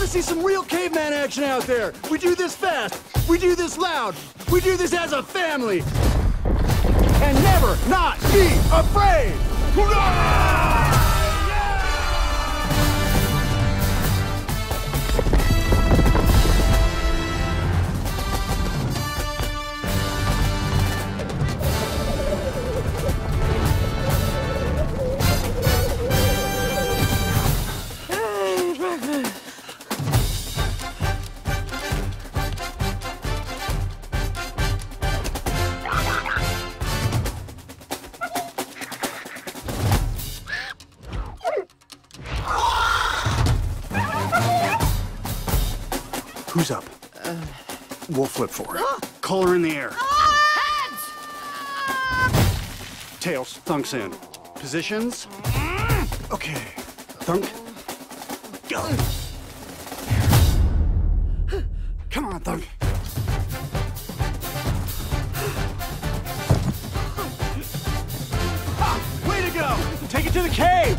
want to see some real caveman action out there. We do this fast. We do this loud. We do this as a family. And never not be afraid. Hurrah! Who's up? we'll flip for it. her in the air. Heads! Tails, Thunk's in. Positions. Okay. Thunk. Go. Come on, Thunk. Ah, Way to go! Take it to the cave!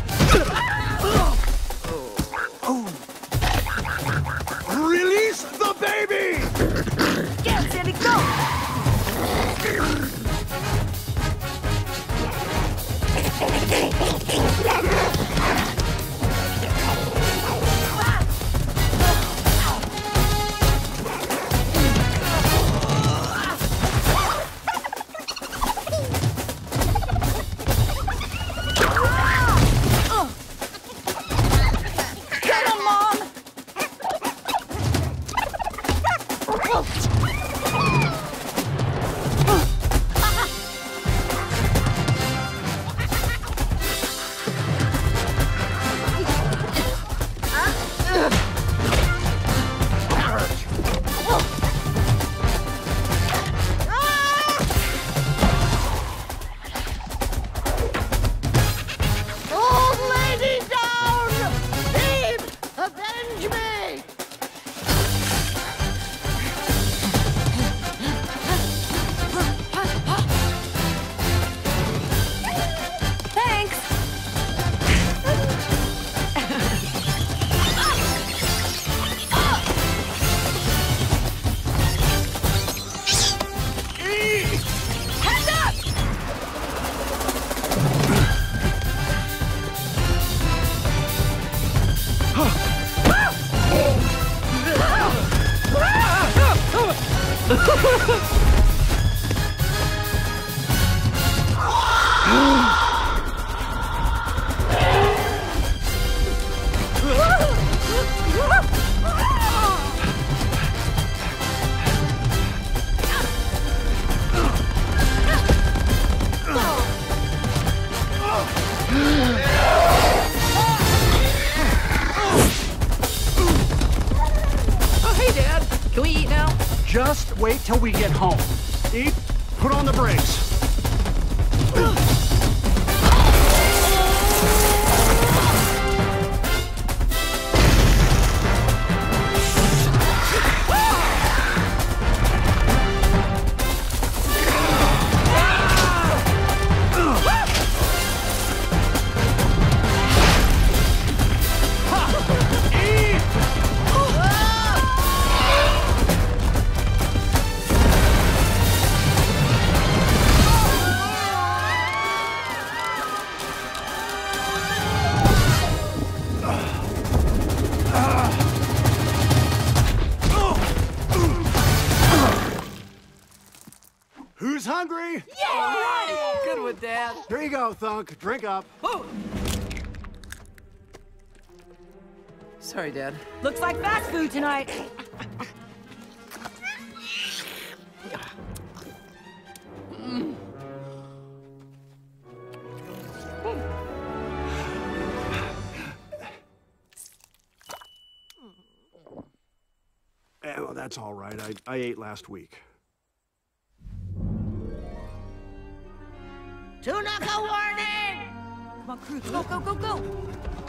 Oh. Release the baby! Get Sandy, go! Get him, Mom! Old lady down! Babe, avenge me! Thanks. Heads up! Oh, hey, Dad. Can we eat now? Just wait till we get home. Eep, put on the brakes. Who's hungry? Yeah! Good one, Dad. Here you go, Thunk. Drink up. Oh. Sorry, Dad. Looks like fast food tonight. Eh, well, that's all right. I, I ate last week. Knuckle warning! Come on, crew, go, go, go, go!